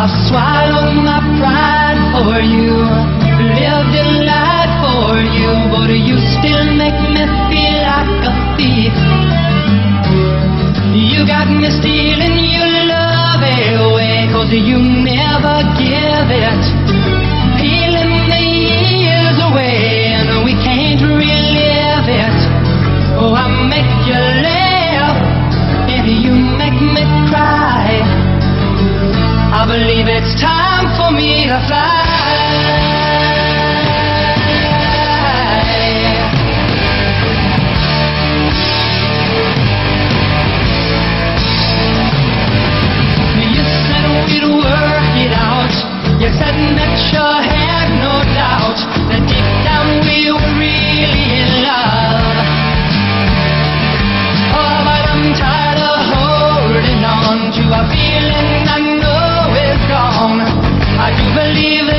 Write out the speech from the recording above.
I've swallowed my pride for you, lived for you, but you still make me feel like a thief. You got me stealing your love away, cause you never. las believe it.